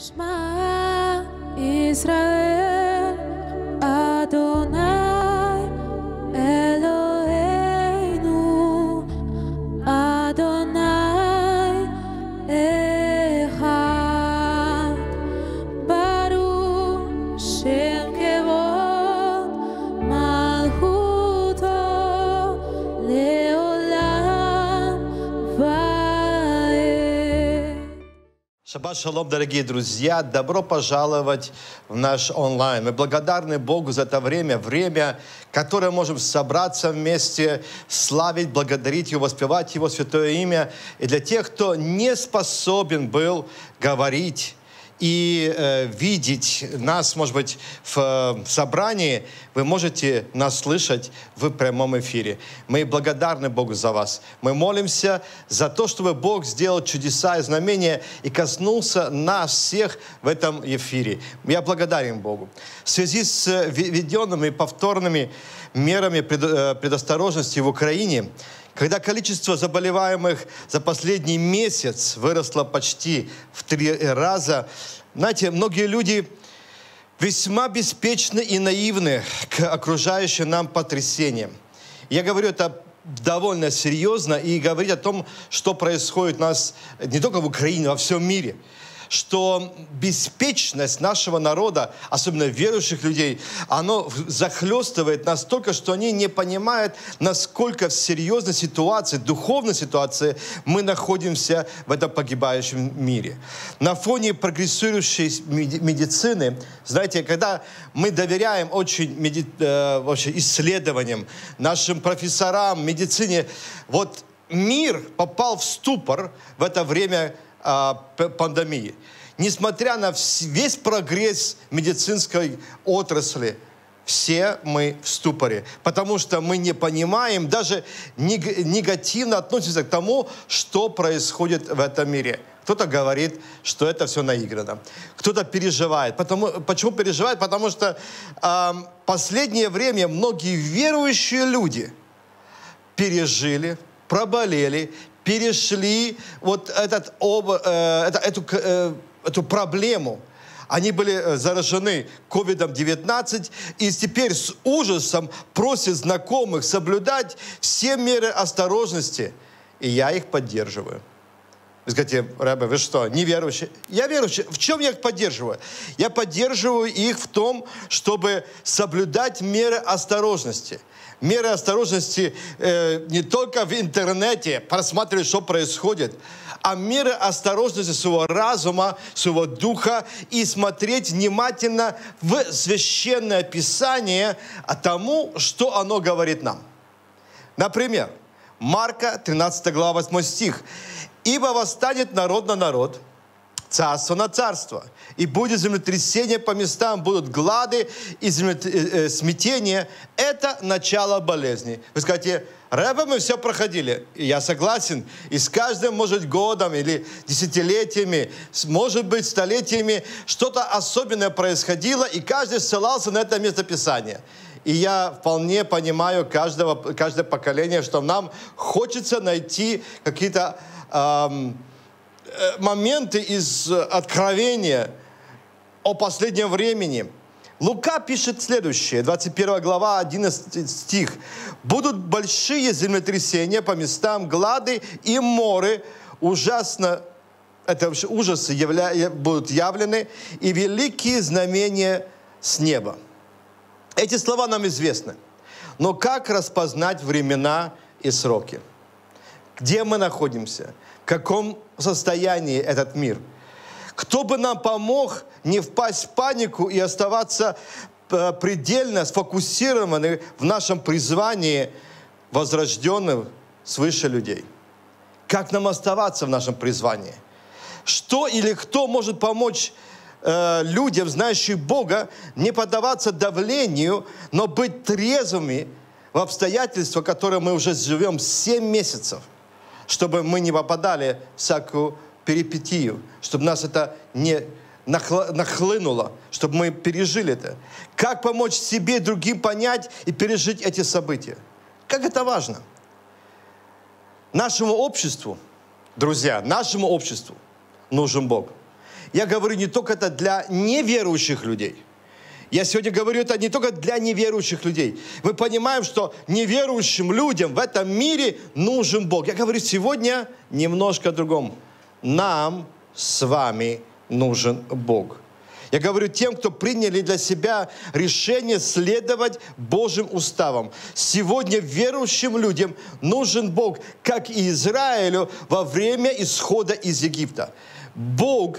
Shema Israel. Шалом, дорогие друзья! Добро пожаловать в наш онлайн. Мы благодарны Богу за это время, время, которое можем собраться вместе, славить, благодарить Его, воспевать Его святое имя. И для тех, кто не способен был говорить и э, видеть нас, может быть, в э, собрании, вы можете нас слышать в прямом эфире. Мы благодарны Богу за вас. Мы молимся за то, чтобы Бог сделал чудеса и знамения и коснулся нас всех в этом эфире. Я благодарен Богу. В связи с э, введенными повторными мерами э, предосторожности в Украине, когда количество заболеваемых за последний месяц выросло почти в три раза, знаете, многие люди весьма беспечны и наивны к окружающим нам потрясениям. Я говорю это довольно серьезно и говорить о том, что происходит у нас не только в Украине, а во всем мире что беспечность нашего народа, особенно верующих людей, оно захлестывает настолько, что они не понимают, насколько в серьезной ситуации, духовной ситуации мы находимся в этом погибающем мире. На фоне прогрессирующей меди- медицины, знаете, когда мы доверяем очень меди- э, вообще исследованиям, нашим профессорам, медицине, вот мир попал в ступор в это время пандемии. Несмотря на весь прогресс медицинской отрасли, все мы в ступоре, потому что мы не понимаем, даже нег- негативно относимся к тому, что происходит в этом мире. Кто-то говорит, что это все наиграно. Кто-то переживает. Потому, почему переживает? Потому что ам, последнее время многие верующие люди пережили, проболели, перешли вот этот, об- э, это- эту, э, эту проблему. Они были э, заражены COVID-19 и теперь с ужасом просят знакомых соблюдать все меры осторожности. И я их поддерживаю. Вы скажете, Рэбе, вы что, неверующие? Я верующий. В чем я их поддерживаю? Я поддерживаю их в том, чтобы соблюдать меры осторожности. Меры осторожности э, не только в интернете, просматривать, что происходит, а меры осторожности своего разума, своего духа и смотреть внимательно в священное писание о тому, что оно говорит нам. Например, Марка, 13 глава, 8 стих. «Ибо восстанет народ на народ, царство на царство, и будет землетрясение по местам, будут глады и землет- э, э, смятение. Это начало болезни». Вы скажете, Рэбе, мы все проходили. И я согласен. И с каждым, может, годом или десятилетиями, может быть, столетиями, что-то особенное происходило, и каждый ссылался на это местописание. И я вполне понимаю каждого, каждое поколение, что нам хочется найти какие-то ам, э, моменты из э, откровения о последнем времени. Лука пишет следующее, 21 глава, 11 стих. «Будут большие землетрясения по местам, глады и моры, ужасно, это ужасы явля- будут явлены, и великие знамения с неба». Эти слова нам известны. Но как распознать времена и сроки? Где мы находимся? Каком состоянии этот мир? Кто бы нам помог не впасть в панику и оставаться э, предельно сфокусированы в нашем призвании возрожденных свыше людей? Как нам оставаться в нашем призвании? Что или кто может помочь э, людям, знающим Бога, не поддаваться давлению, но быть трезвыми в обстоятельства, в которые мы уже живем 7 месяцев, чтобы мы не попадали в всякую перипетию, чтобы нас это не нахлынуло, чтобы мы пережили это. Как помочь себе и другим понять и пережить эти события? Как это важно? Нашему обществу, друзья, нашему обществу нужен Бог. я говорю не только это для неверующих людей. Я сегодня говорю это не только для неверующих людей. Мы понимаем, что неверующим людям в этом мире нужен Бог. Я говорю сегодня немножко о другом. Нам с вами нужен Бог. Я говорю тем, кто приняли для себя решение следовать Божьим уставам. Сегодня верующим людям нужен Бог, как и Израилю во время исхода из Египта. Бог,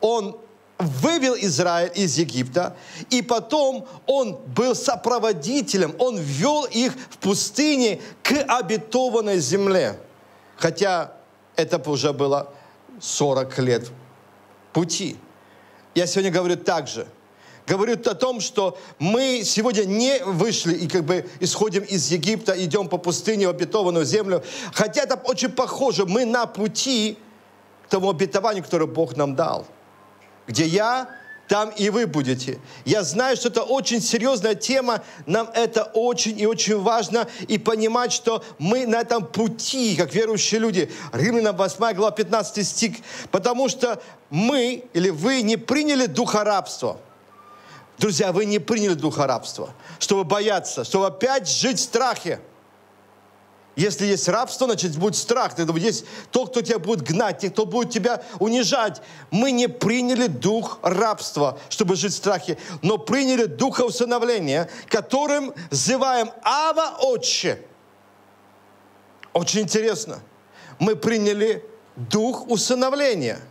Он вывел Израиль из Египта, и потом Он был сопроводителем, Он вел их в пустыне к обетованной земле. Хотя это уже было 40 лет пути. Я сегодня говорю так же. Говорю о том, что мы сегодня не вышли и как бы исходим из Египта, идем по пустыне в обетованную землю. Хотя это очень похоже. Мы на пути к тому обетованию, которое Бог нам дал. Где я там и вы будете. Я знаю, что это очень серьезная тема, нам это очень и очень важно, и понимать, что мы на этом пути, как верующие люди. Римлянам 8 глава 15 стих. Потому что мы или вы не приняли духа рабства. Друзья, вы не приняли духа рабства, чтобы бояться, чтобы опять жить в страхе. Если есть рабство, значит будет страх. Тогда есть тот, кто тебя будет гнать, те, кто будет тебя унижать. Мы не приняли дух рабства, чтобы жить в страхе, но приняли духа усыновления, которым взываем Ава Отче. Очень интересно. Мы приняли дух усыновления –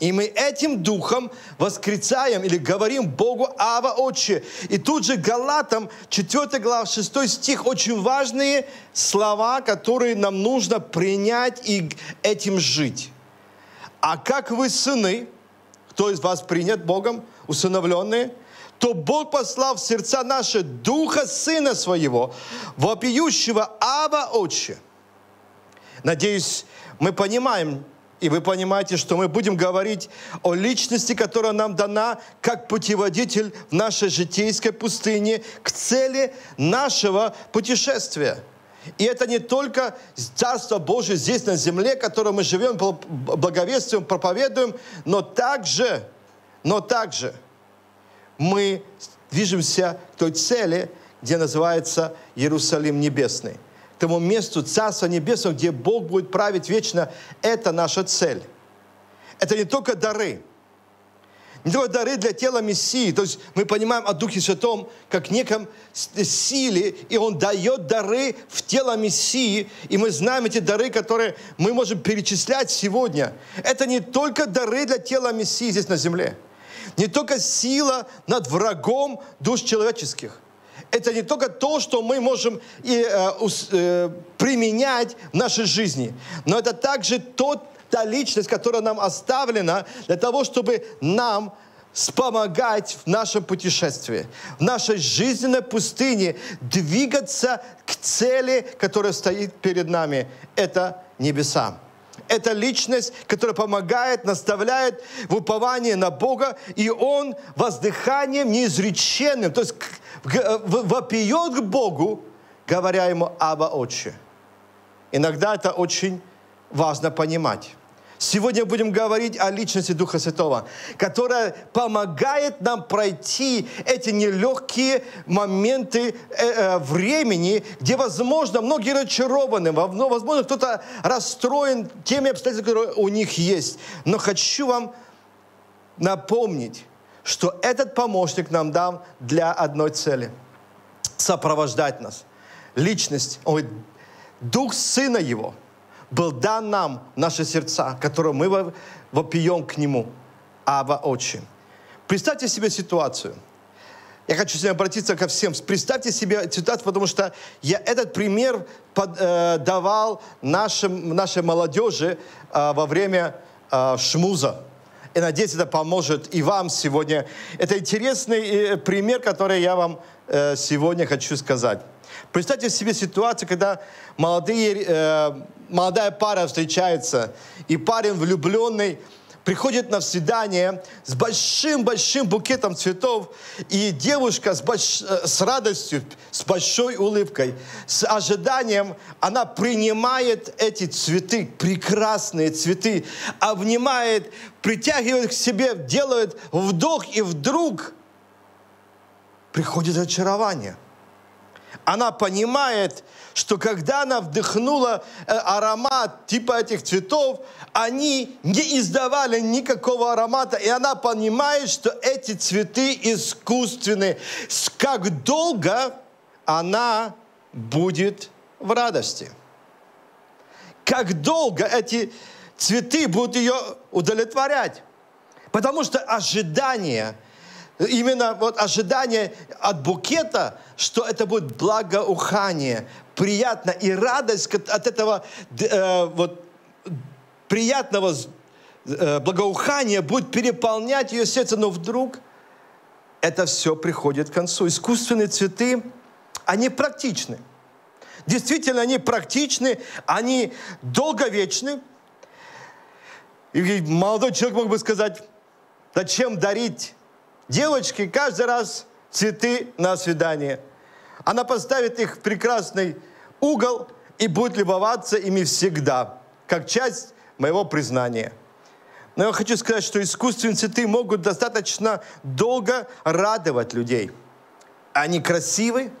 и мы этим духом восклицаем или говорим Богу Ава Отче. И тут же Галатам 4 глава 6 стих очень важные слова, которые нам нужно принять и этим жить. А как вы сыны, кто из вас принят Богом, усыновленные, то Бог послал в сердца наши Духа Сына Своего, вопиющего Ава Отче. Надеюсь, мы понимаем, и вы понимаете, что мы будем говорить о личности, которая нам дана как путеводитель в нашей житейской пустыне к цели нашего путешествия. И это не только Царство Божие здесь на земле, которое мы живем, благовествуем, проповедуем, но также, но также мы движемся к той цели, где называется Иерусалим Небесный тому месту Царства Небесного, где Бог будет править вечно, это наша цель. Это не только дары, не только дары для тела Мессии. То есть мы понимаем о Духе Святом как неком силе, и Он дает дары в тело Мессии, и мы знаем эти дары, которые мы можем перечислять сегодня. Это не только дары для тела Мессии здесь на земле, не только сила над врагом душ человеческих, это не только то, что мы можем и, э, э, применять в нашей жизни, но это также тот, та личность, которая нам оставлена для того, чтобы нам спомогать в нашем путешествии, в нашей жизненной пустыне, двигаться к цели, которая стоит перед нами. Это небеса. Это личность, которая помогает, наставляет в уповании на Бога, и Он воздыханием неизреченным, то есть вопиет к Богу, говоря Ему «Аба, Отче». Иногда это очень важно понимать. Сегодня будем говорить о личности Духа Святого, которая помогает нам пройти эти нелегкие моменты э, э, времени, где, возможно, многие разочарованы, возможно, кто-то расстроен теми обстоятельствами, которые у них есть. Но хочу вам напомнить, что этот помощник нам дам для одной цели – сопровождать нас. Личность, он говорит, Дух Сына Его – был дан нам наши сердца, которые мы вопием к Нему. Ава Отче. Представьте себе ситуацию. Я хочу сегодня обратиться ко всем. Представьте себе ситуацию, потому что я этот пример под, э, давал нашим, нашей молодежи э, во время э, шмуза. И надеюсь, это поможет и вам сегодня. Это интересный э, пример, который я вам э, сегодня хочу сказать. Представьте себе ситуацию, когда молодые, э, молодая пара встречается, и парень влюбленный приходит на свидание с большим-большим букетом цветов, и девушка с, больш... э, с радостью, с большой улыбкой, с ожиданием, она принимает эти цветы, прекрасные цветы, обнимает, притягивает к себе, делает вдох, и вдруг приходит очарование. Она понимает, что когда она вдохнула э, аромат типа этих цветов, они не издавали никакого аромата, и она понимает, что эти цветы искусственные. С Как долго она будет в радости? Как долго эти цветы будут ее удовлетворять? Потому что ожидание – Именно вот ожидание от букета, что это будет благоухание, приятно и радость от этого э, вот приятного э, благоухания будет переполнять ее сердце, но вдруг это все приходит к концу. Искусственные цветы, они практичны. Действительно, они практичны, они долговечны. И молодой человек мог бы сказать, зачем дарить девочке каждый раз цветы на свидание. Она поставит их в прекрасный угол и будет любоваться ими всегда, как часть моего признания. Но я хочу сказать, что искусственные цветы могут достаточно долго радовать людей. Они красивы,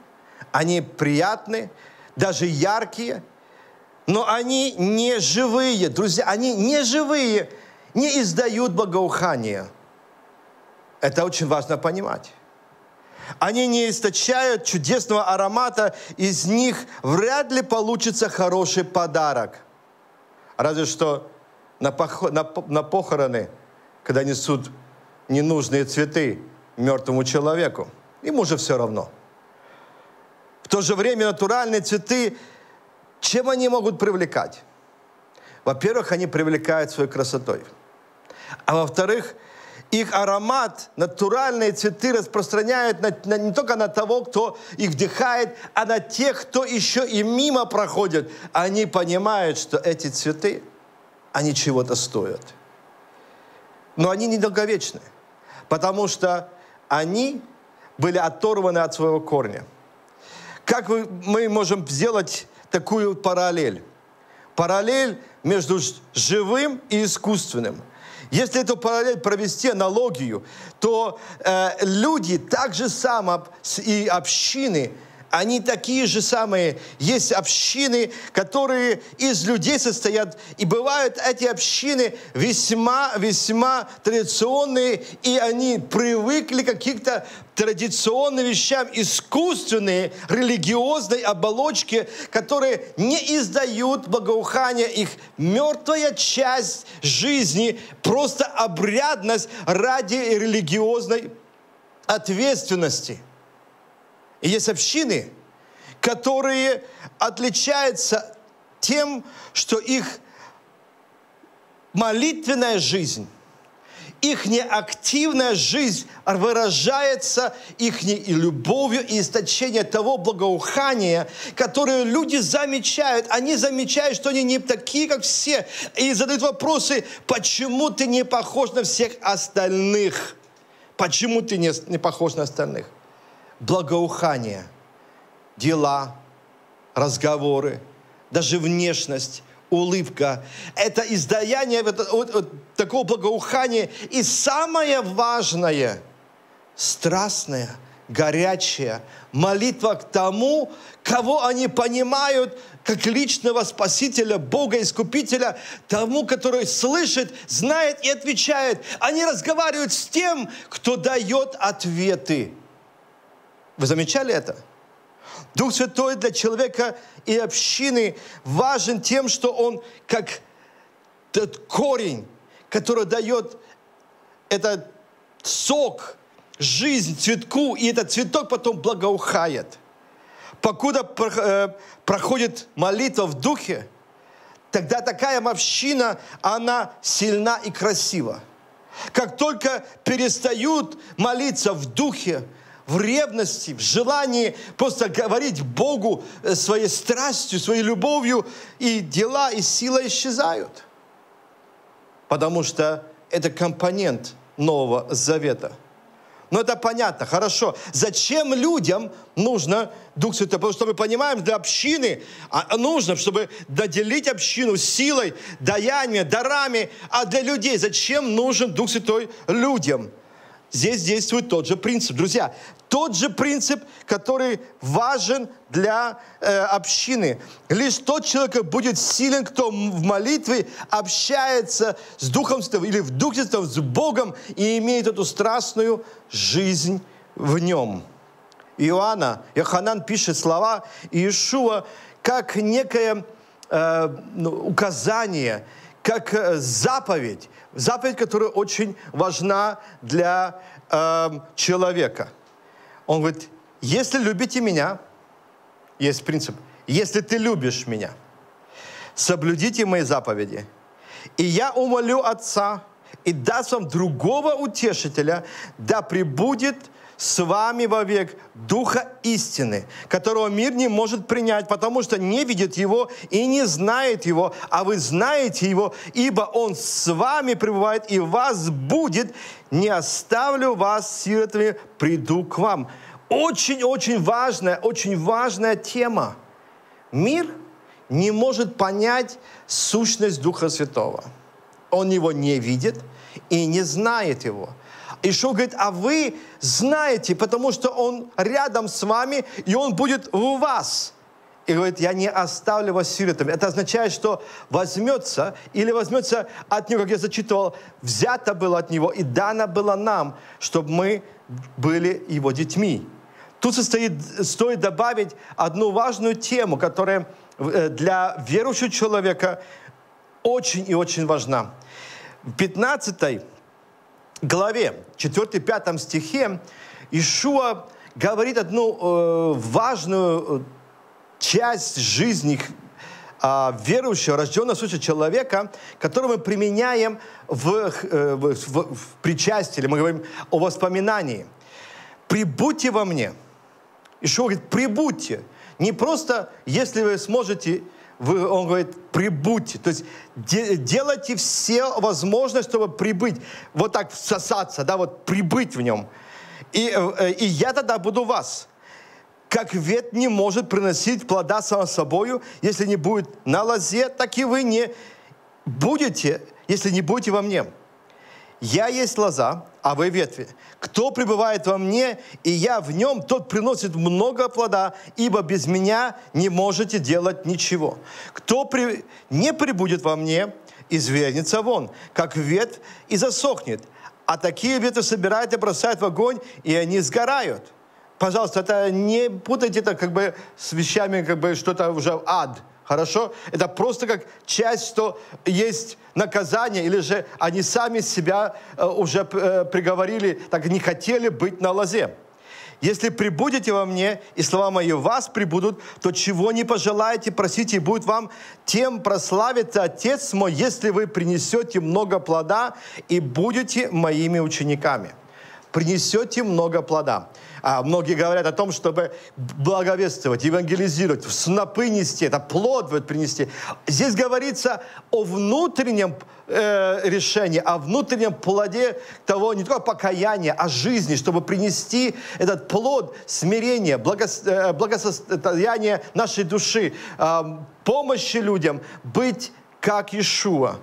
они приятны, даже яркие, но они не живые, друзья, они не живые, не издают благоухания. Это очень важно понимать. Они не источают чудесного аромата, из них вряд ли получится хороший подарок. Разве что на, пох- на, на похороны, когда несут ненужные цветы мертвому человеку. Им уже все равно. В то же время натуральные цветы, чем они могут привлекать? Во-первых, они привлекают своей красотой. А во-вторых, их аромат, натуральные цветы распространяют на, на, не только на того, кто их вдыхает, а на тех, кто еще и мимо проходит. Они понимают, что эти цветы, они чего-то стоят. Но они недолговечны, потому что они были оторваны от своего корня. Как мы можем сделать такую параллель? Параллель между живым и искусственным – если эту параллель провести, аналогию, то э, люди так же само и общины, они такие же самые. Есть общины, которые из людей состоят, и бывают эти общины весьма-весьма традиционные, и они привыкли к каким-то традиционным вещам, искусственные, религиозной оболочки, которые не издают благоухания, их мертвая часть жизни, просто обрядность ради религиозной ответственности – и есть общины, которые отличаются тем, что их молитвенная жизнь, их неактивная жизнь выражается их любовью и источением того благоухания, которое люди замечают. Они замечают, что они не такие, как все, и задают вопросы, почему ты не похож на всех остальных? Почему ты не, не похож на остальных? Благоухание, дела, разговоры, даже внешность, улыбка. Это издаяние вот, вот, вот, такого благоухания. И самое важное, страстное, горячее, молитва к тому, кого они понимают как личного Спасителя, Бога, Искупителя, тому, который слышит, знает и отвечает. Они разговаривают с тем, кто дает ответы. Вы замечали это? Дух Святой для человека и общины важен тем, что он как тот корень, который дает этот сок, жизнь цветку, и этот цветок потом благоухает. Покуда э, проходит молитва в духе, тогда такая община, она сильна и красива. Как только перестают молиться в духе, в ревности, в желании просто говорить Богу э, своей страстью, своей любовью, и дела и сила исчезают. Потому что это компонент Нового Завета. Ну, это понятно, хорошо. Зачем людям нужно Дух Святой? Потому что мы понимаем, для общины а, нужно, чтобы наделить общину силой, даяниями, дарами. А для людей зачем нужен Дух Святой людям? Здесь действует тот же принцип. Друзья, тот же принцип, который важен для э, общины. Лишь тот человек будет силен, кто в молитве общается с Духом Святым или в Духе Святым, с Богом и имеет эту страстную жизнь в нем. Иоанна, Йоханан пишет слова Иешуа как некое э, ну, указание, как э, заповедь, заповедь, которая очень важна для э, человека. Он говорит, если любите меня, есть принцип, если ты любишь меня, соблюдите мои заповеди, и я умолю Отца, и даст вам другого утешителя, да пребудет с вами вовек Духа истины, которого мир не может принять, потому что не видит Его и не знает Его, а вы знаете Его, ибо Он с вами пребывает и вас будет. Не оставлю вас сиротами, приду к вам. Очень-очень важная, очень важная тема. Мир не может понять сущность Духа Святого. Он его не видит и не знает его. Ишо говорит, а вы знаете, потому что Он рядом с вами, и Он будет у вас. И говорит, я не оставлю вас сиротами. Это означает, что возьмется, или возьмется от Него, как я зачитывал, взято было от Него, и дано было нам, чтобы мы были Его детьми. Тут состоит, стоит добавить одну важную тему, которая э, для верующего человека очень и очень важна. В 15 главе, 4-5 стихе, Ишуа говорит одну э, важную э, часть жизни э, верующего, рожденного свыше человека, которую мы применяем в, э, в, в, в причастии, или мы говорим о воспоминании. «Прибудьте во мне». Ишуа говорит, «прибудьте». Не просто, если вы сможете он говорит, прибудьте. То есть де, делайте все возможное, чтобы прибыть. Вот так всосаться, да, вот прибыть в нем. И, э, и я тогда буду вас. Как ветвь не может приносить плода само собою, если не будет на лозе, так и вы не будете, если не будете во мне. Я есть лоза, а вы ветви. Кто пребывает во мне, и я в нем, тот приносит много плода, ибо без меня не можете делать ничего. Кто при... не прибудет во мне, извергнется вон, как ветвь, и засохнет. А такие ветви собирают и бросают в огонь, и они сгорают. Пожалуйста, это не путайте это как бы с вещами, как бы что-то уже ад – Хорошо? Это просто как часть, что есть наказание, или же они сами себя э, уже э, приговорили, так не хотели быть на лозе. Если прибудете во мне, и слова мои в вас прибудут, то чего не пожелаете, просите, и будет вам тем прославится Отец мой, если вы принесете много плода и будете моими учениками. Принесете много плода. А многие говорят о том, чтобы благовествовать, евангелизировать, в снопы нести, это плод вот принести. Здесь говорится о внутреннем э, решении, о внутреннем плоде того, не только покаяния, а жизни, чтобы принести этот плод смирения, благос, э, благосостояния нашей души, э, помощи людям быть как Иешуа.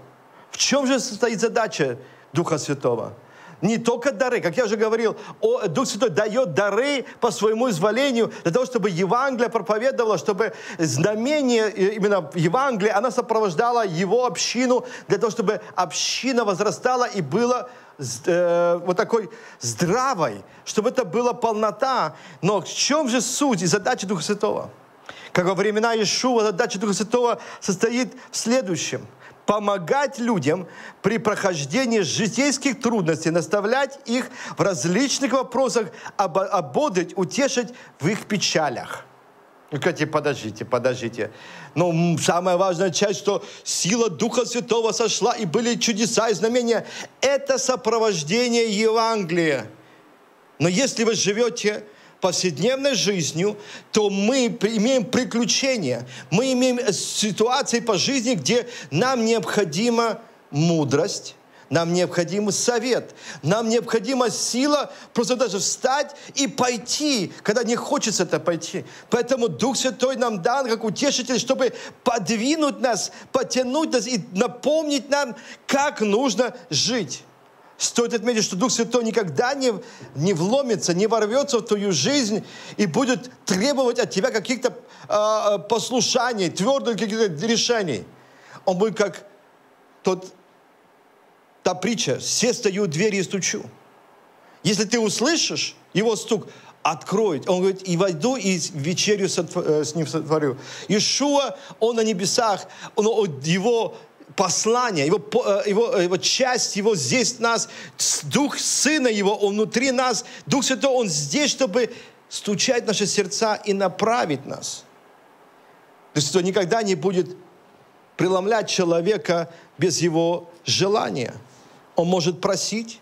В чем же состоит задача Духа Святого? Не только дары, как я уже говорил, о, Дух Святой дает дары по своему изволению для того, чтобы Евангелие проповедовало, чтобы знамение э, именно Евангелия, она сопровождала его общину, для того, чтобы община возрастала и была э, вот такой здравой, чтобы это была полнота. Но в чем же суть и задача Духа Святого? Как во времена Иешуа задача Духа Святого состоит в следующем – помогать людям при прохождении житейских трудностей, наставлять их в различных вопросах, ободрить, утешить в их печалях. И говорите, подождите, подождите. Но самая важная часть, что сила Духа Святого сошла, и были чудеса и знамения. Это сопровождение Евангелия. Но если вы живете повседневной жизнью, то мы имеем приключения, мы имеем ситуации по жизни, где нам необходима мудрость, Нам необходим совет. Нам необходима сила просто даже встать и пойти, когда не хочется это пойти. Поэтому Дух Святой нам дан как утешитель, чтобы подвинуть нас, потянуть нас и напомнить нам, как нужно жить. Стоит отметить, что Дух Святой никогда не, не вломится, не ворвется в твою жизнь и будет требовать от тебя каких-то э, послушаний, твердых каких-то решений. Он будет как тот, та притча, все стою у двери и стучу. Если ты услышишь его стук, откроет. Он говорит, и войду, и вечерю с ним сотворю. Ишуа, он на небесах, он, его послание, его, его, его часть, его здесь нас, Дух Сына Его, Он внутри нас, Дух Святой, Он здесь, чтобы стучать в наши сердца и направить нас. Дух Святой никогда не будет преломлять человека без его желания. Он может просить,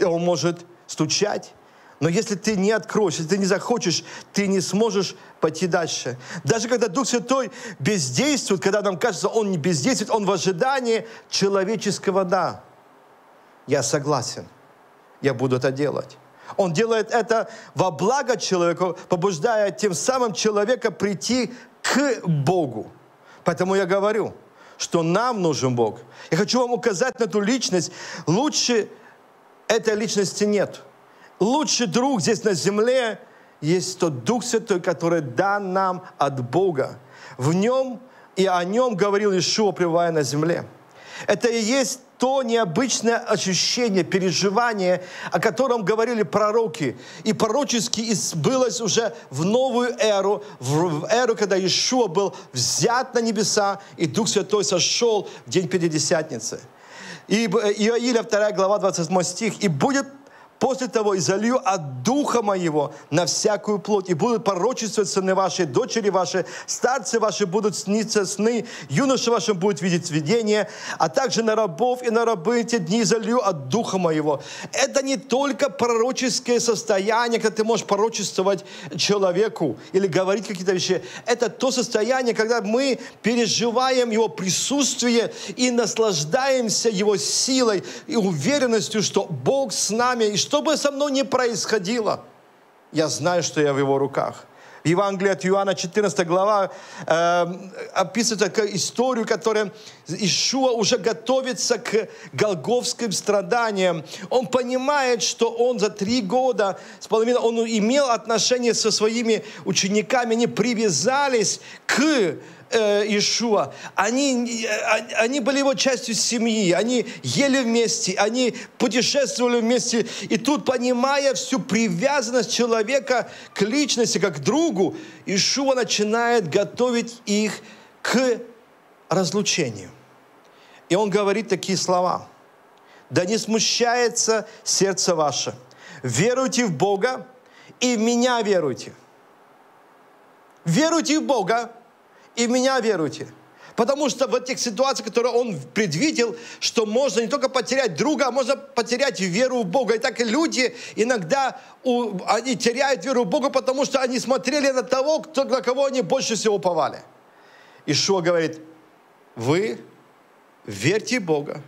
он может стучать, но если ты не откроешь, если ты не захочешь, ты не сможешь пойти дальше. Даже когда Дух Святой бездействует, когда нам кажется, Он не бездействует, Он в ожидании человеческого «да». Я согласен, я буду это делать. Он делает это во благо человеку, побуждая тем самым человека прийти к Богу. Поэтому я говорю, что нам нужен Бог. Я хочу вам указать на ту личность. Лучше этой личности нет. Лучший друг здесь на земле есть тот Дух Святой, который дан нам от Бога. В нем и о нем говорил Ишуа, пребывая на земле. Это и есть то необычное ощущение, переживание, о котором говорили пророки. И пророчески сбылось уже в новую эру, в эру, когда Иешуа был взят на небеса, и Дух Святой сошел в день Пятидесятницы. И Иоиля 2 глава 28 стих. «И будет После того и залью от Духа Моего на всякую плоть, и будут пророчествовать сыны ваши, дочери ваши, старцы ваши будут сниться сны, юноши ваши будут видеть видения, а также на рабов и на рабы эти дни залью от Духа Моего. Это не только пророческое состояние, когда ты можешь пророчествовать человеку или говорить какие-то вещи. Это то состояние, когда мы переживаем Его присутствие и наслаждаемся Его силой и уверенностью, что Бог с нами, и что бы со мной ни происходило, я знаю, что я в Его руках. В Евангелии от Иоанна 14 глава э, описывается историю, которая Ишуа уже готовится к голговским страданиям. Он понимает, что он за три года с половиной, он имел отношения со своими учениками, они привязались к э, Иешуа, они, э, они были его частью семьи, они ели вместе, они путешествовали вместе. И тут, понимая всю привязанность человека к личности, как к другу, Иешуа начинает готовить их к разлучению. И он говорит такие слова. «Да не смущается сердце ваше. Веруйте в Бога и в меня веруйте». Веруйте в Бога и в меня веруйте. Потому что в этих ситуациях, которые он предвидел, что можно не только потерять друга, а можно потерять веру в Бога. И так и люди иногда у, они теряют веру в Бога, потому что они смотрели на того, кто, на кого они больше всего уповали. Ишуа говорит, вы верьте Бога,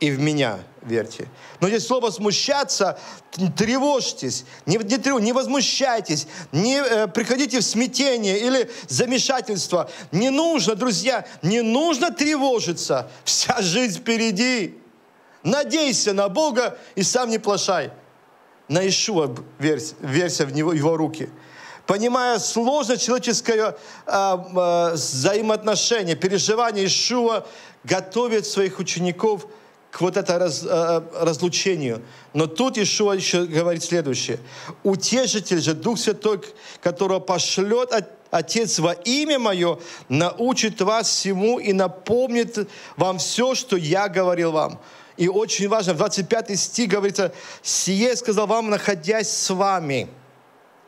и в меня верьте. Но здесь слово «смущаться», тревожьтесь, не, не, не возмущайтесь, не э, приходите в смятение или замешательство. Не нужно, друзья, не нужно тревожиться. Вся жизнь впереди. Надейся на Бога и сам не плашай. На Ишуа верься, верься в него, его руки. Понимая сложность человеческое э, э, взаимоотношение, переживание Ишуа готовит своих учеников – к вот это раз, э, разлучению. Но тут Ишуа еще говорит следующее. Утешитель же, Дух Святой, которого пошлет Отец во имя Мое, научит вас всему и напомнит вам все, что я говорил вам. И очень важно, в 25 стих говорится, «Сие сказал вам, находясь с вами».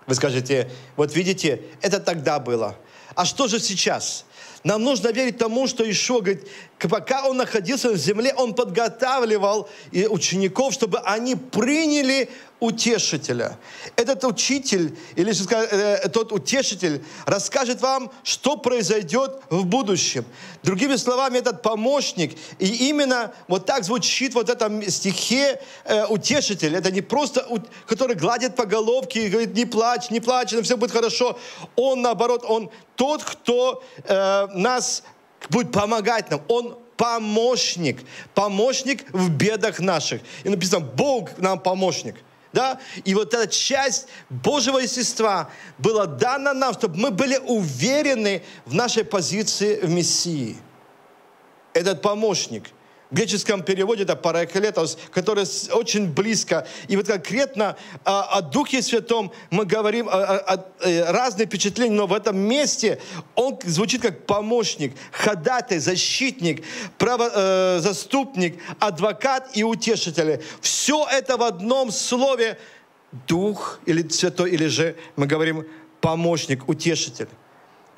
Вы скажете, вот видите, это тогда было. А что же сейчас? Нам нужно верить тому, что Ишуа говорит, пока он находился на земле, он подготавливал учеников, чтобы они приняли утешителя. Этот учитель, или сказать, э, тот утешитель, расскажет вам, что произойдет в будущем. Другими словами, этот помощник. И именно вот так звучит вот в этом стихе э, утешитель. Это не просто, у- который гладит по головке и говорит, не плачь, не плачь, все будет хорошо. Он, наоборот, он тот, кто э, нас будет помогать нам. Он помощник, помощник в бедах наших. И написано, Бог нам помощник. Да? И вот эта часть Божьего естества была дана нам, чтобы мы были уверены в нашей позиции в Мессии. Этот помощник. В греческом переводе это параклетос, который очень близко. И вот конкретно а, о Духе Святом мы говорим о, о- о, разные впечатления, но в этом месте он звучит как помощник, ходатай, защитник, право, э, заступник, адвокат и утешитель. Все это в одном слове Дух или Святой, или же мы говорим помощник, утешитель.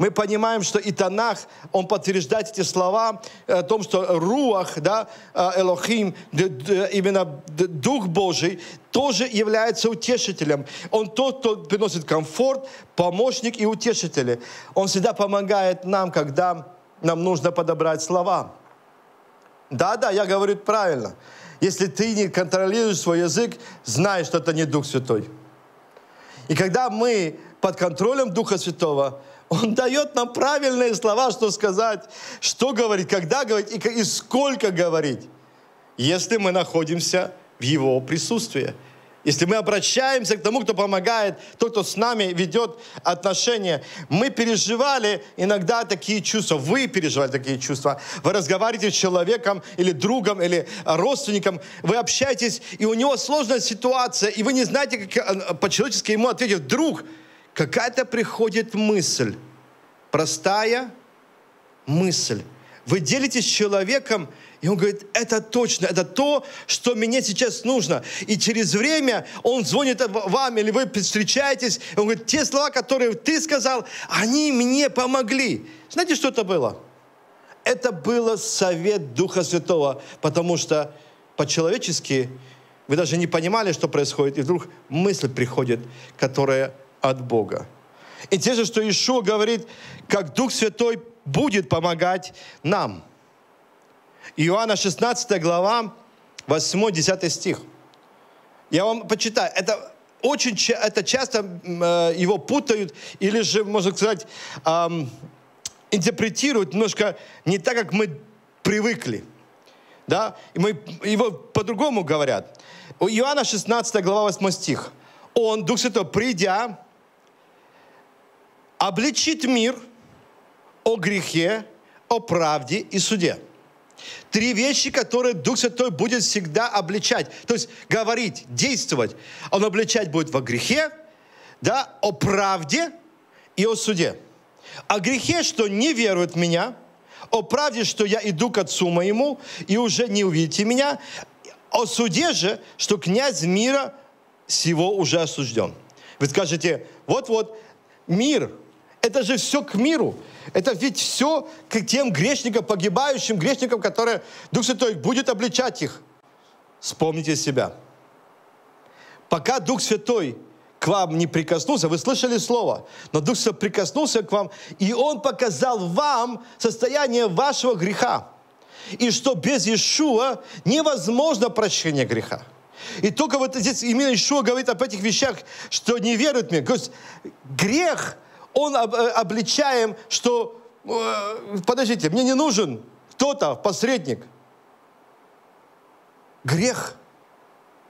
Мы понимаем, что и Танах, он подтверждает эти слова э, о том, что Руах, да, э, Элохим, именно Дух Божий, тоже является утешителем. Он тот, кто приносит комфорт, помощник и утешитель. Он всегда помогает нам, когда нам нужно подобрать слова. Да, да, я говорю правильно. Если ты не контролируешь свой язык, знай, что это не Дух Святой. И когда мы под контролем Духа Святого, Он дает нам правильные слова, что сказать, что говорить, когда говорить и, и сколько говорить, если мы находимся в Его присутствии. Если мы обращаемся к тому, кто помогает, тот, кто с нами ведет отношения. Мы переживали иногда такие чувства, вы переживали такие чувства. Вы разговариваете с человеком или другом, или родственником, вы общаетесь, и у него сложная ситуация, и вы не знаете, как э, по-человечески ему ответить. Вдруг какая-то приходит мысль, простая мысль. Вы делитесь с человеком, и он говорит, это точно, это то, что мне сейчас нужно. И через время он звонит вам, или вы встречаетесь, и он говорит, те слова, которые ты сказал, они мне помогли. Знаете, что это было? Это было совет Духа Святого, потому что по-человечески вы даже не понимали, что происходит, и вдруг мысль приходит, которая от Бога. Интересно, что Ишуа говорит, как Дух Святой будет помогать нам. Иоанна 16 глава, 8-10 стих. Я вам почитаю. Это очень это часто э, его путают или же, можно сказать, ам, интерпретируют немножко не так, как мы привыкли. Да? И мы, его по-другому говорят. У Иоанна 16 глава 8 стих. Он, Дух Святой, придя, обличит мир о грехе, о правде и суде. Три вещи, которые Дух Святой будет всегда обличать. То есть говорить, действовать. Он обличать будет во грехе, да, о правде и о суде. О грехе, что не верует в меня, о правде, что я иду к Отцу моему, и уже не увидите меня, о суде же, что князь мира сего уже осужден. Вы скажете, вот-вот, мир, это же все к миру. Это ведь все к тем грешникам, погибающим грешникам, которые Дух Святой будет обличать их. Вспомните себя. Пока Дух Святой к вам не прикоснулся, вы слышали слово, но Дух Святой прикоснулся к вам, и Он показал вам состояние вашего греха. И что без Иешуа невозможно прощение греха. И только вот здесь именно Ишуа говорит об этих вещах, что не верует мне. Есть грех, он э, обличаем, что, э, подождите, мне не нужен кто-то, посредник. Грех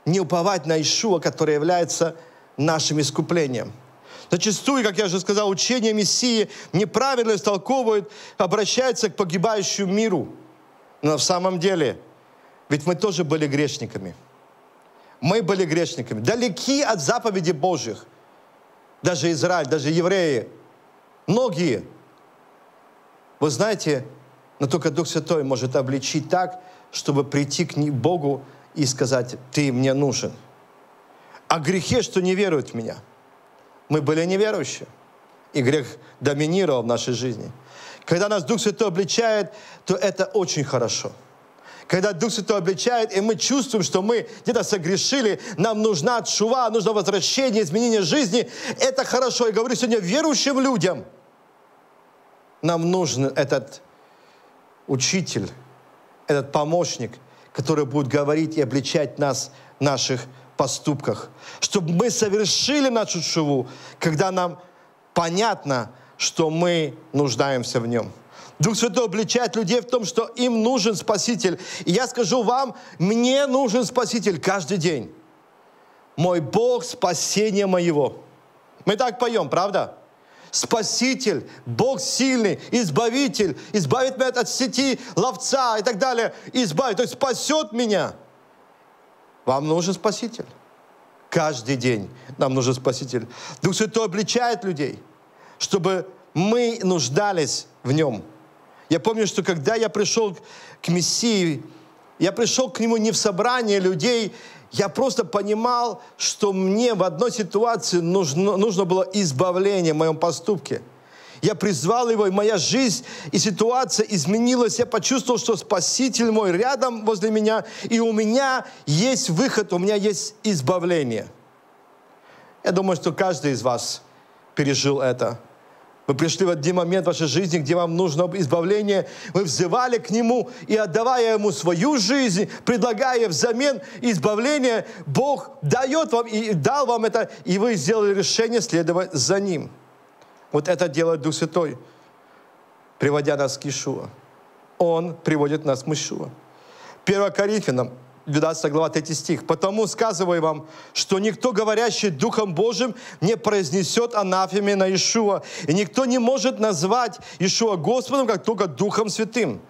не уповать на Ишуа, который является нашим искуплением. Зачастую, как я уже сказал, учение Мессии неправильно истолковывают, обращаются к погибающему миру. Но в самом деле, ведь мы тоже были грешниками. Мы были грешниками, далеки от заповедей Божьих. Даже Израиль, даже евреи, многие. Вы знаете, но только Дух Святой может обличить так, чтобы прийти к Богу и сказать, ты мне нужен. О грехе, что не веруют в меня. Мы были неверующие. И грех доминировал в нашей жизни. Когда нас Дух Святой обличает, то это очень хорошо. Когда Дух Святой обличает, и мы чувствуем, что мы где-то согрешили, нам нужна чува, нужно возвращение, изменение жизни, это хорошо. Я говорю сегодня верующим людям, нам нужен этот учитель, этот помощник, который будет говорить и обличать нас в наших поступках, чтобы мы совершили нашу шуву, когда нам понятно, что мы нуждаемся в нем. Дух Святой обличает людей в том, что им нужен Спаситель. И я скажу вам, мне нужен Спаситель каждый день. Мой Бог – спасение моего. Мы так поем, правда? Спаситель, Бог сильный, Избавитель, избавит меня от сети ловца и так далее, избавит, то есть спасет меня. Вам нужен Спаситель. Каждый день нам нужен Спаситель. Дух Святой обличает людей, чтобы мы нуждались в Нем. Я помню, что когда я пришел к Мессии, я пришел к Нему не в собрание людей, я просто понимал, что мне в одной ситуации нужно, нужно было избавление в моем поступке. Я призвал его, и моя жизнь и ситуация изменилась. Я почувствовал, что Спаситель мой рядом возле меня, и у меня есть выход, у меня есть избавление. Я думаю, что каждый из вас пережил это. Вы пришли в один момент в вашей жизни, где вам нужно избавление. Вы взывали к Нему и отдавая Ему свою жизнь, предлагая взамен избавление, Бог дает вам и дал вам это, и вы сделали решение следовать за Ним. Вот это делает Дух Святой, приводя нас к Ишуа. Он приводит нас к Ишуа. 1 Коринфянам 12 глава 3 стих. «Потому сказываю вам, что никто, говорящий Духом Божьим, не произнесет анафеме на Ишуа, и никто не может назвать Ишуа Господом, как только Духом Святым».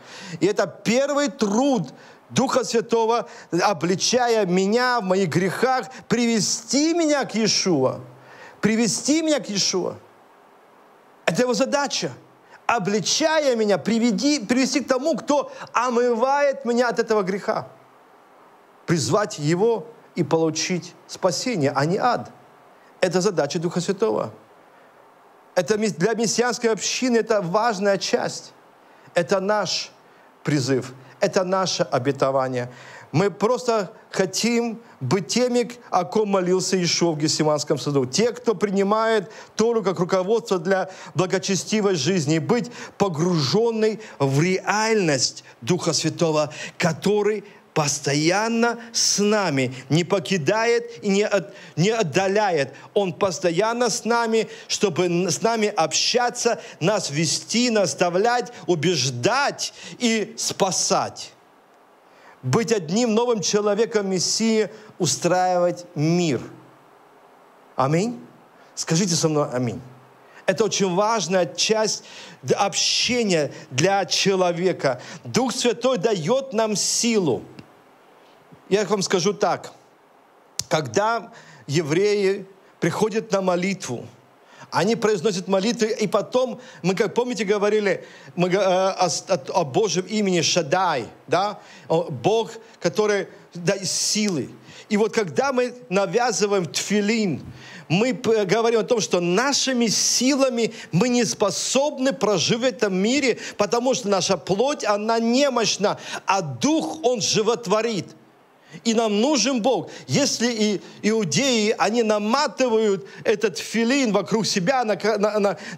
И это первый труд Духа Святого, обличая меня в моих грехах, привести меня к Иешуа. Привести меня к Иешуа. Это его задача. Обличая меня, приведи, привести к тому, кто омывает меня от этого греха призвать Его и получить спасение, а не ад. Это задача Духа Святого. Это для мессианской общины это важная часть. Это наш призыв, это наше обетование. Мы просто хотим быть теми, о ком молился Ишов в Гессиманском саду. Те, кто принимает Тору как руководство для благочестивой жизни, быть погруженной в реальность Духа Святого, который постоянно с нами, не покидает и не, от, не отдаляет. Он постоянно с нами, чтобы с нами общаться, нас вести, наставлять, убеждать и спасать. Быть одним новым человеком Мессии, устраивать мир. Аминь. Скажите со мной аминь. Это очень важная часть общения для человека. Дух Святой дает нам силу. Я вам скажу так. Когда евреи приходят на молитву, они произносят молитвы, и потом, мы, как помните, говорили мы, э, о, о, о Божьем имени Шадай, да? Бог, который дает силы. И вот когда мы навязываем тфилин, мы говорим о том, что нашими силами мы не способны прожить в этом мире, потому что наша плоть, она немощна, а дух, он животворит. И нам нужен Бог. Если и иудеи, они наматывают этот филин вокруг себя,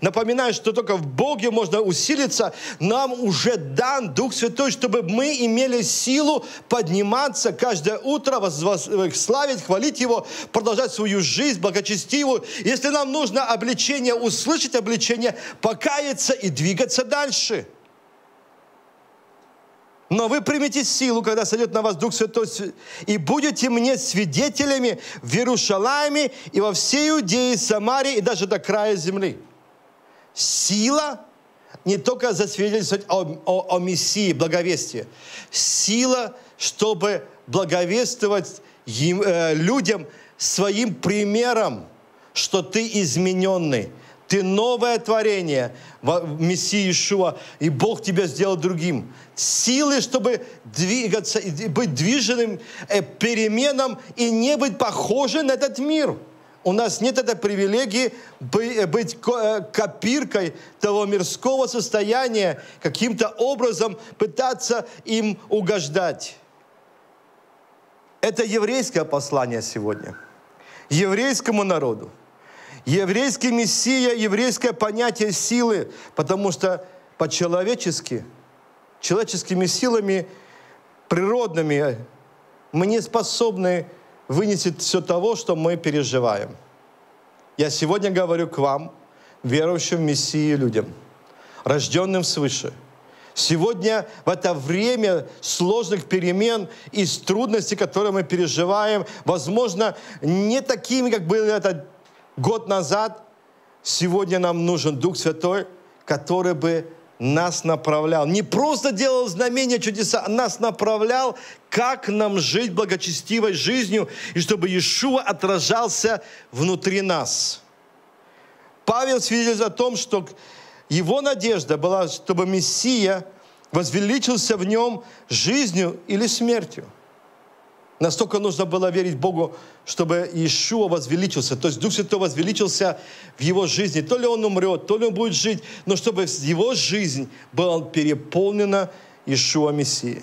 напоминая, что только в Боге можно усилиться, нам уже дан Дух Святой, чтобы мы имели силу подниматься каждое утро, славить, хвалить Его, продолжать свою жизнь благочестивую. Если нам нужно обличение, услышать обличение, покаяться и двигаться дальше – но вы примете силу, когда сойдет на вас Дух Святой, и будете мне свидетелями в Иерушалайме и во всей Иудее, Самарии и даже до края земли. Сила не только засвидетельствовать о, о, о Мессии, благовестие. Сила, чтобы благовествовать им, э, людям своим примером, что ты измененный, ты новое творение в Мессии Ишуа, и Бог тебя сделал другим. Силы, чтобы двигаться, быть движенным э, переменам и не быть похожим на этот мир. У нас нет этой привилегии э, быть э, копиркой того мирского состояния, каким-то образом пытаться им угождать. Это еврейское послание сегодня. Еврейскому народу. Еврейский мессия, еврейское понятие силы, потому что по-человечески, человеческими силами, природными, мы не способны вынести все того, что мы переживаем. Я сегодня говорю к вам, верующим в Мессию людям, рожденным свыше – Сегодня в это время сложных перемен и трудностей, которые мы переживаем, возможно, не такими, как был это год назад, сегодня нам нужен Дух Святой, который бы нас направлял. Не просто делал знамения, чудеса, а нас направлял, как нам жить благочестивой жизнью, и чтобы Иешуа отражался внутри нас. Павел свидетельствует о том, что его надежда была, чтобы Мессия возвеличился в нем жизнью или смертью. Настолько нужно было верить Богу, чтобы Иешуа возвеличился. То есть Дух Святой возвеличился в его жизни. То ли он умрет, то ли он будет жить, но чтобы его жизнь была переполнена Иешуа Мессией.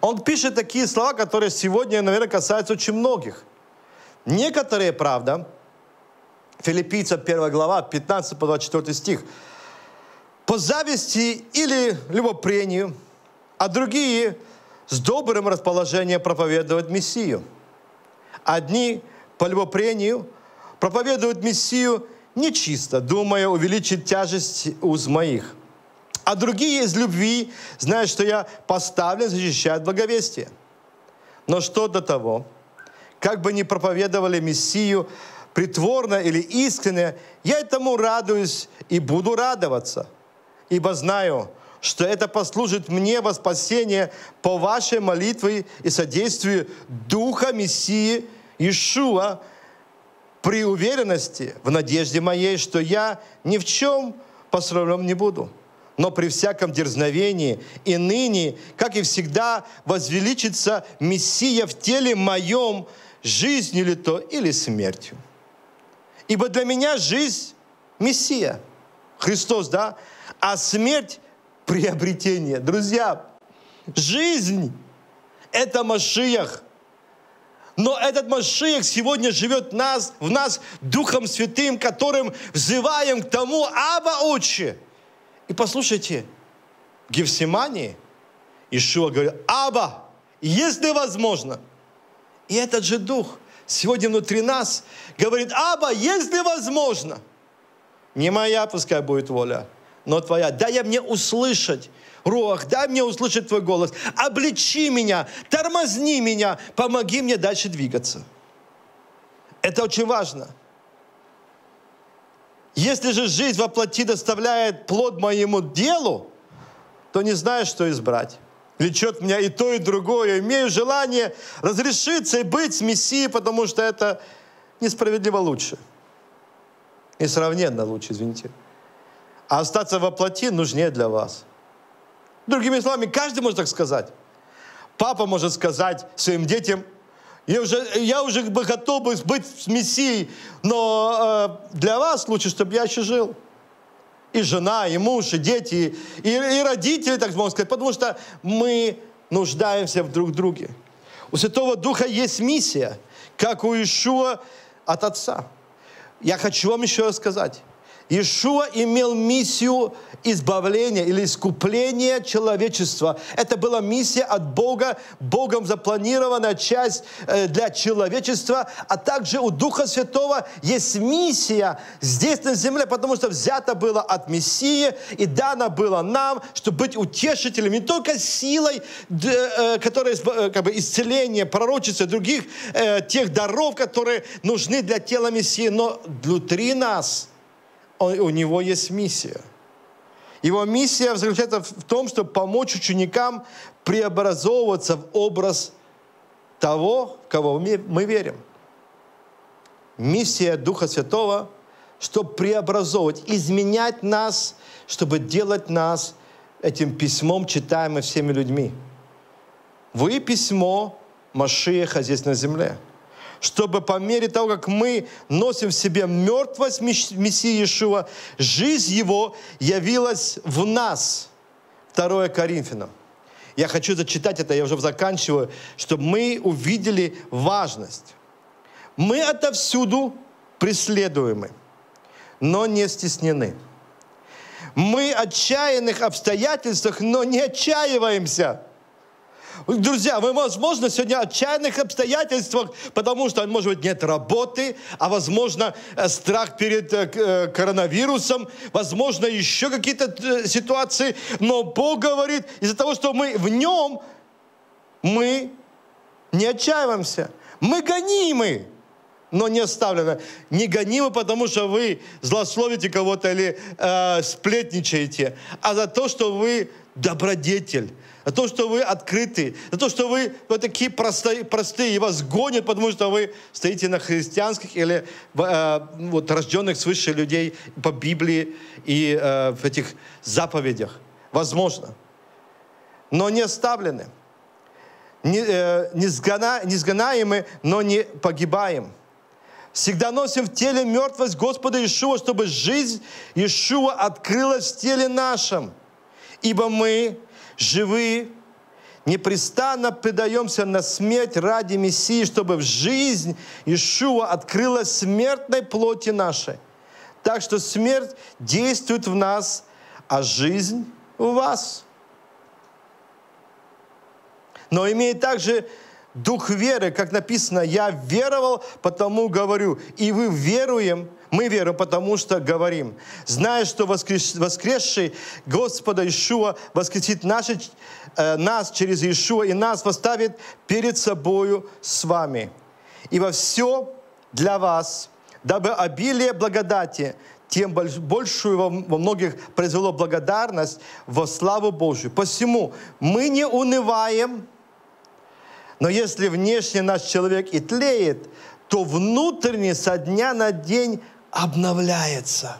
Он пишет такие слова, которые сегодня, наверное, касаются очень многих. Некоторые, правда, Филиппийцам 1 глава, 15 по 24 стих – по зависти или любопрению, а другие с добрым расположением проповедовать Мессию. Одни по любопрению проповедуют Мессию нечисто, думая увеличить тяжесть уз моих. А другие из любви, зная, что я поставлен защищать благовестие. Но что до того, как бы ни проповедовали Мессию притворно или искренне, я этому радуюсь и буду радоваться – ибо знаю, что это послужит мне во спасение по вашей молитве и содействию Духа Мессии Ишуа при уверенности, в надежде моей, что я ни в чем посрамлен не буду, но при всяком дерзновении и ныне, как и всегда, возвеличится Мессия в теле моем, жизнью ли то или смертью. Ибо для меня жизнь – Мессия, Христос, да, а смерть – приобретение. Друзья, жизнь – это Машиях. Но этот Машиях сегодня живет в нас, в нас Духом Святым, которым взываем к тому Аба Отче. И послушайте, в Гефсимании Ишуа говорит, Аба, если возможно. И этот же Дух сегодня внутри нас говорит, Аба, если возможно. Не моя пускай будет воля, но Твоя. Дай мне услышать, Руах, дай мне услышать Твой голос. Обличи меня, тормозни меня, помоги мне дальше двигаться. Это очень важно. Если же жизнь во плоти доставляет плод моему делу, то не знаю, что избрать. Влечет меня и то, и другое. Имею желание разрешиться и быть с Мессией, потому что это несправедливо лучше. Несравненно лучше, извините а остаться во плоти нужнее для вас. Другими словами, каждый может так сказать. Папа может сказать своим детям, я уже, я уже бы готов быть с Мессией, но э, для вас лучше, чтобы я еще жил. И жена, и муж, и дети, и, и родители, так можно сказать, потому что мы нуждаемся в друг друге. У Святого Духа есть миссия, как у Ишуа от Отца. Я хочу вам еще раз Иешуа имел миссию избавления или искупления человечества. Это была миссия от Бога, Богом запланированная часть э, для человечества, а также у Духа Святого есть миссия здесь на земле, потому что взято было от Мессии и дано было нам, чтобы быть утешителем не только силой, э, которая э, как бы исцеление, пророчества, других тех даров, которые нужны для тела Мессии, но внутри нас – у него есть миссия. Его миссия заключается в том, чтобы помочь ученикам преобразовываться в образ того, в кого мы верим. Миссия Духа Святого, чтобы преобразовывать, изменять нас, чтобы делать нас этим письмом, читаемым всеми людьми. Вы письмо Машиеха здесь на земле – чтобы по мере того, как мы носим в себе мертвость Мессии Иешуа, жизнь Его явилась в нас. 2 Коринфянам. Я хочу зачитать это, я уже заканчиваю, чтобы мы увидели важность. Мы отовсюду преследуемы, но не стеснены. Мы отчаянных обстоятельствах, но не отчаиваемся. Друзья, мы, возможно, сегодня в отчаянных обстоятельствах, потому что, может быть, нет работы, а, возможно, э, страх перед э, э, коронавирусом, возможно, еще какие-то ситуации. Но Бог говорит, из-за того, что мы в Нем, мы не отчаиваемся. Мы гонимы но не оставлено. Не гонимы, потому что вы злословите кого-то или э, сплетничаете, а за то, что вы добродетель, за то, что вы открыты, за то, что вы вот такие простые, простые и вас гонят, потому что вы стоите на христианских или э, вот, рожденных свыше людей по Библии и э, в этих заповедях. Возможно. Но не оставлены. Не, э, не, сгона, не сгонаемы, но не погибаем. Всегда носим в теле мертвость Господа Иешуа, чтобы жизнь Иешуа открылась в теле нашем. Ибо мы, живые, непрестанно предаемся на смерть ради Мессии, чтобы в жизнь Иешуа открылась смертной плоти нашей. Так что смерть действует в нас, а жизнь в вас. Но имеет также дух веры, как написано, я веровал, потому говорю. И вы веруем, мы веруем, потому что говорим. Зная, что воскрес, воскресший Господа Ишуа воскресит наши, э, нас через Ишуа и нас поставит перед собою с вами. И во все для вас, дабы обилие благодати, тем большую во многих произвело благодарность во славу Божию. Посему мы не унываем, но если внешне наш человек и тлеет, то внутренне со дня на день обновляется.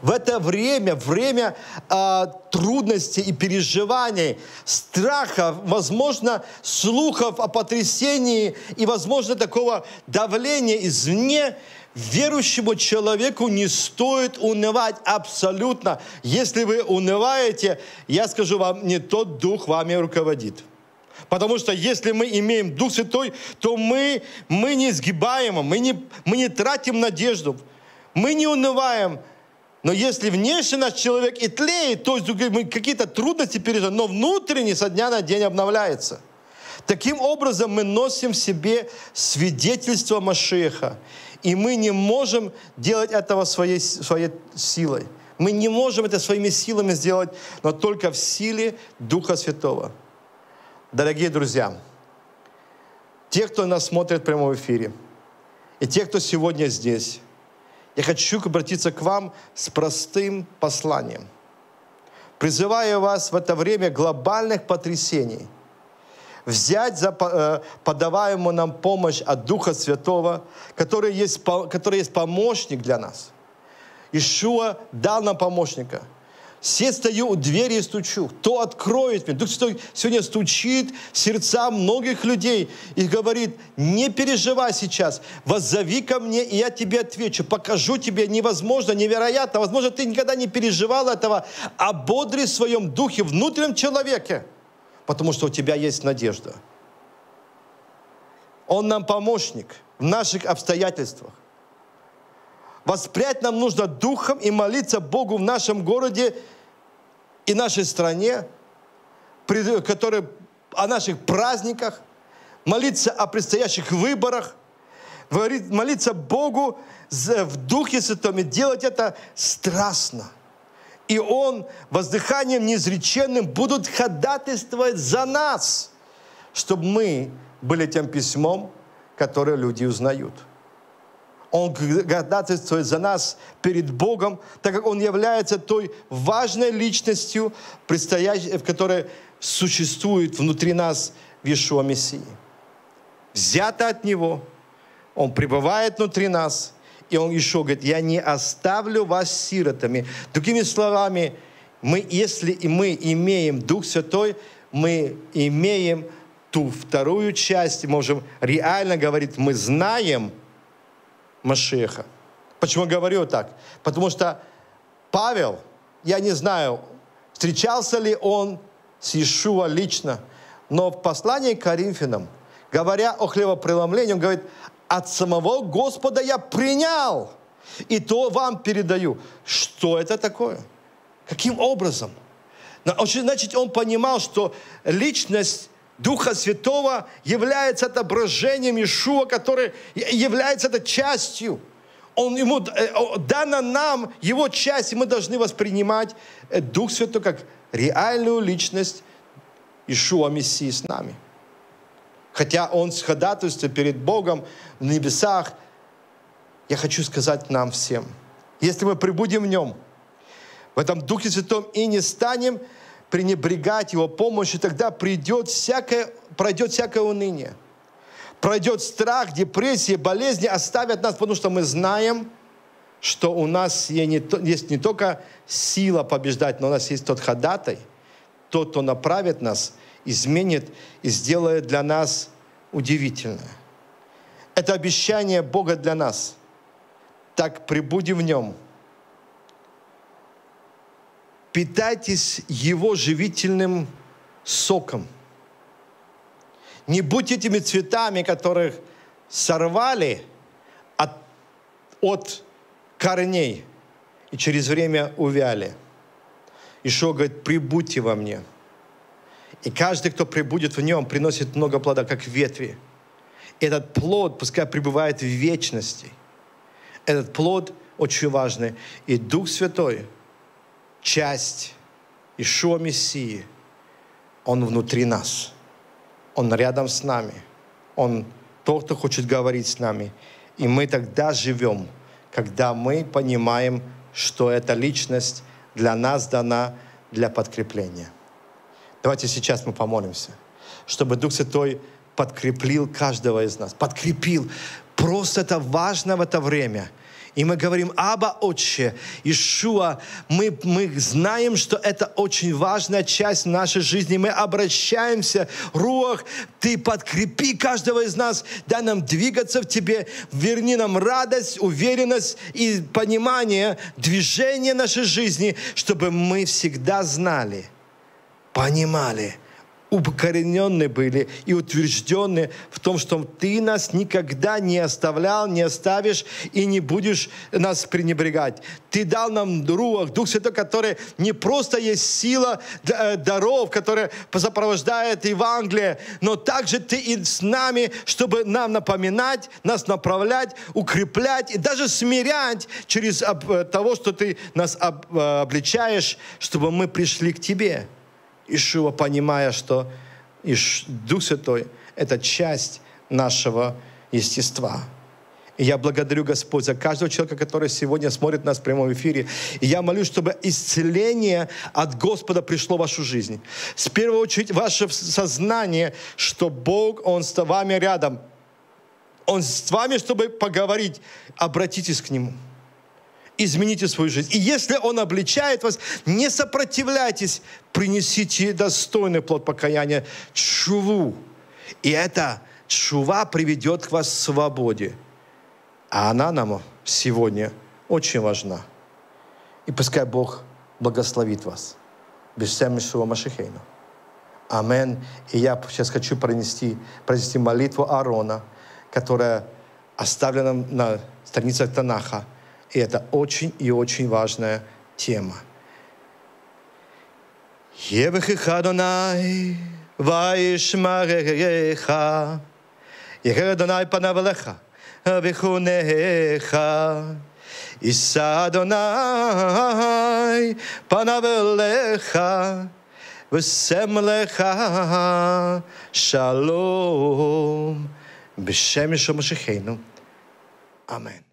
В это время, время э, трудностей и переживаний, страха, возможно, слухов о потрясении и, возможно, такого давления извне, верующему человеку не стоит унывать абсолютно. Если вы унываете, я скажу вам, не тот дух вами руководит. Потому что если мы имеем Дух Святой, то мы, мы не сгибаем, мы не, мы не тратим надежду, мы не унываем. Но если внешне наш человек и тлеет, то есть мы какие-то трудности переживаем, но внутренне со дня на день обновляется. Таким образом мы носим в себе свидетельство Машеха. И мы не можем делать этого своей, своей силой. Мы не можем это своими силами сделать, но только в силе Духа Святого. Дорогие друзья, те, кто нас смотрит в прямом эфире, и те, кто сегодня здесь, я хочу обратиться к вам с простым посланием. Призываю вас в это время глобальных потрясений взять за э, подаваемую нам помощь от Духа Святого, который есть, который есть помощник для нас. Ишуа дал нам помощника – все стою у двери и стучу. Кто откроет мне? Дух Святой сегодня стучит в сердца многих людей и говорит, не переживай сейчас, воззови ко мне, и я тебе отвечу, покажу тебе невозможно, невероятно. Возможно, ты никогда не переживал этого, а бодри в своем духе, внутреннем человеке, потому что у тебя есть надежда. Он нам помощник в наших обстоятельствах. Воспрять нам нужно духом и молиться Богу в нашем городе и нашей стране, которые, о наших праздниках, молиться о предстоящих выборах, молиться Богу в Духе Святом и делать это страстно. И Он воздыханием неизреченным будут ходатайствовать за нас, чтобы мы были тем письмом, которое люди узнают – он ходатайствует за нас перед Богом, так как Он является той важной личностью, в которой существует внутри нас в Иешуа Мессии. Взято от Него, Он пребывает внутри нас, и Он еще говорит, я не оставлю вас сиротами. Другими словами, мы, если мы имеем Дух Святой, мы имеем ту вторую часть, можем реально говорить, мы знаем – Машеха. Почему говорю так? Потому что Павел, я не знаю, встречался ли он с Иешуа лично, Но в послании к Коринфянам, говоря о хлебопреломлении, он говорит, от самого Господа я принял, и то вам передаю. Что это такое? Каким образом? Значит, он понимал, что личность Духа Святого является отображением Ишуа, который является это частью. Он ему э, дана нам его часть, и мы должны воспринимать э, Дух Святой как реальную личность Ишуа Мессии с нами. Хотя Он ходатайствует перед Богом в небесах, я хочу сказать нам всем, если мы прибудем в Нем, в этом Духе Святом и не станем пренебрегать Его помощью, тогда придет всякое, пройдет всякое уныние. Пройдет страх, депрессия, болезни, оставят нас, потому что мы знаем, что у нас есть не только сила побеждать, но у нас есть тот ходатай, тот, кто направит нас, изменит и сделает для нас удивительное. Это обещание Бога для нас. Так прибудем в нем – питайтесь Его живительным соком. Не будьте этими цветами, которых сорвали от, от корней и через время увяли. Ишо говорит, прибудьте во мне. И каждый, кто прибудет в нем, приносит много плода, как ветви. Этот плод пускай пребывает в вечности. Этот плод очень важный. И Дух Святой – часть Ишуа Мессии, Он внутри нас. Он рядом с нами. Он тот, кто хочет говорить с нами. И мы тогда живем, когда мы понимаем, что эта личность для нас дана для подкрепления. Давайте сейчас мы помолимся, чтобы Дух Святой подкрепил каждого из нас. Подкрепил. Просто это важно в это время – и мы говорим, Аба, Отче, Ишуа, мы, мы знаем, что это очень важная часть нашей жизни. Мы обращаемся, Руах, Ты подкрепи каждого из нас, дай нам двигаться в Тебе, верни нам радость, уверенность и понимание движения нашей жизни, чтобы мы всегда знали, понимали – укоренены были и утверждены в том, что Ты нас никогда не оставлял, не оставишь и не будешь нас пренебрегать. Ты дал нам Руах, Дух Святой, который не просто есть сила э, даров, которая сопровождает Евангелие, но также Ты и с нами, чтобы нам напоминать, нас направлять, укреплять и даже смирять через э, того, что Ты нас э, обличаешь, чтобы мы пришли к Тебе. Ишуа, понимая, что Иш, Дух Святой – это часть нашего естества. И я благодарю Господь за каждого человека, который сегодня смотрит нас в прямом эфире. И я молюсь, чтобы исцеление от Господа пришло в вашу жизнь. С первой очередь, ваше сознание, что Бог, Он с вами рядом. Он с вами, чтобы поговорить. Обратитесь к Нему измените свою жизнь. И если Он обличает вас, не сопротивляйтесь, принесите достойный плод покаяния, чуву. И эта чува приведет к вас к свободе. А она нам сегодня очень важна. И пускай Бог благословит вас. Без Шува Машихейну. Амин. И я сейчас хочу пронести, произнести молитву Аарона, которая оставлена на страницах Танаха. И это очень и очень важная тема. Евхих Адонай, Ваишмареха, Ехер Адонай Панавелеха, Вихунеха, Иса Адонай Панавелеха, Весемлеха, Шалом, Бешем Шомашихейну. Амен.